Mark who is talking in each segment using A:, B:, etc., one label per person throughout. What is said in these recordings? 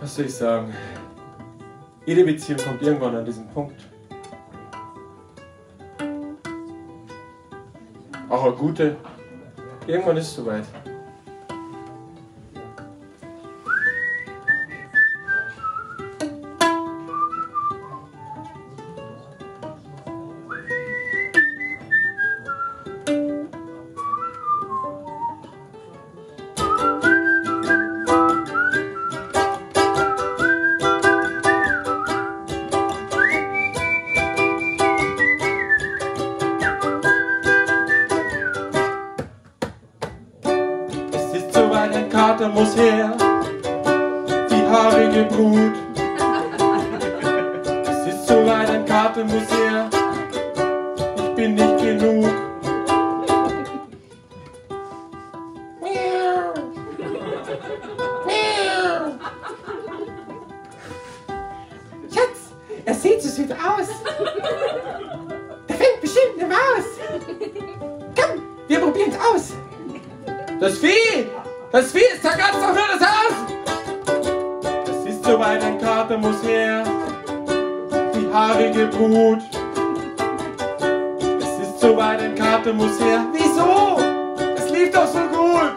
A: Was soll ich sagen? Jede Beziehung kommt irgendwann an diesen Punkt. Auch eine gute. Irgendwann ist es soweit. Kater muss her, die haarige Brut. Es ist soweit, ein Kater muss her, ich bin nicht genug. Schatz, er sieht so süß aus. Der fängt bestimmt eine Maus. Komm, wir probieren's aus. Das Vieh! Das Vieh ist zerkratzt doch nur das Haus! Es ist soweit, ein Kater muss her, die haarige Brut. Es ist soweit, ein Kater muss her. Wieso? Es lief doch so gut!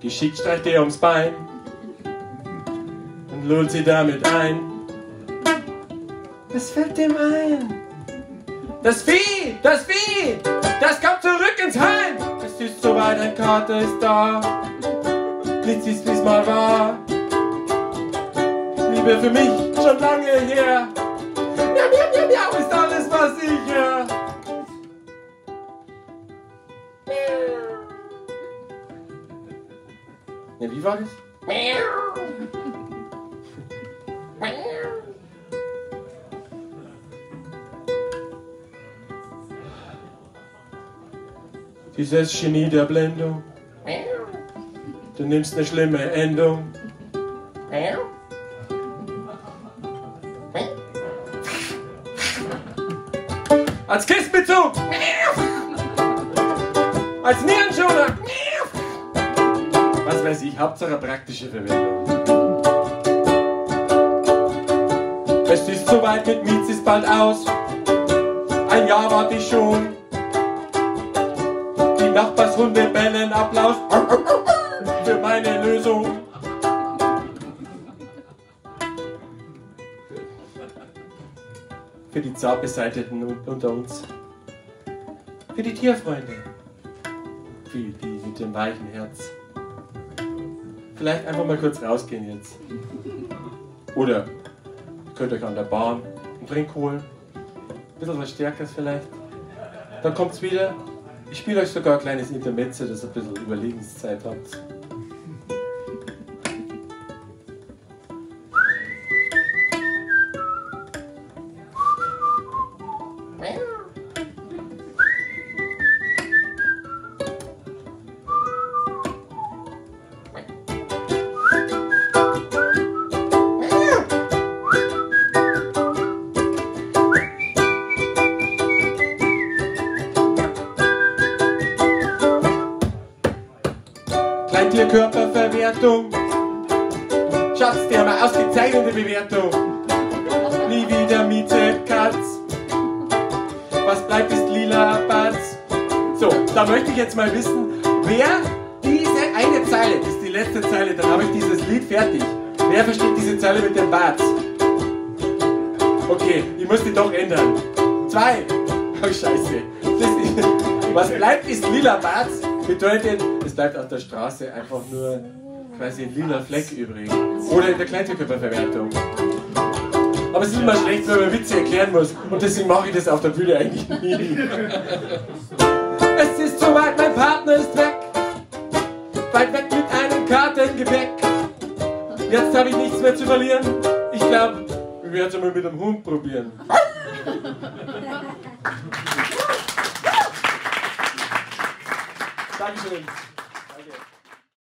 A: Geschickt streicht er ums Bein und lullt sie damit ein. Was fällt dem ein? Das Vieh! Das Vieh! Das kommt zurück ins Heim! Es ist soweit, ein Kater ist da. Nichts ist diesmal wahr. Liebe für mich schon lange her. Miau, miau, miau, miau ist alles, was ich höre. Ja, wie war das? Dieses Genie der Blendung. Du nimmst eine schlimme Endung. Als Kissbezug. Als Nierenschoner. Was weiß ich, Hauptsache praktische Verwendung. Es ist soweit, mit Mietz ist bald aus. Ein Jahr warte ich schon. Nachbarshunde bellen Applaus für meine Lösung. Für die zart beseiteten unter uns. Für die Tierfreunde. Für die mit dem weichen Herz. Vielleicht einfach mal kurz rausgehen jetzt. Oder könnt euch an der Bahn einen Drink holen. Ein bisschen was Stärkeres vielleicht. Dann kommt's wieder. Ich spiele euch sogar ein kleines Intermezzo, dass ihr ein bisschen Überlegenszeit habt. Kleintierkörperverwertung. Schatz, die haben eine ausgezeichnete Bewertung. Nie wieder Miete Katz. Was bleibt ist lila Batz. So, da möchte ich jetzt mal wissen, wer diese eine Zeile, das ist die letzte Zeile, dann habe ich dieses Lied fertig. Wer versteht diese Zeile mit dem Batz? Okay, ich muss die doch ändern. Zwei. Oh Scheiße. Ist, was bleibt ist lila Batz. Bedeutet, es bleibt auf der Straße einfach nur quasi ein lila Fleck übrig. Oder in der Kleintierkörperverwertung. Aber es ist immer schlecht, wenn man Witze erklären muss. Und deswegen mache ich das auf der Bühne eigentlich nie. es ist soweit, mein Partner ist weg. Weit weg mit einem Kartengepäck. Jetzt habe ich nichts mehr zu verlieren. Ich glaube, wir werden es mal mit dem Hund probieren. mensagem.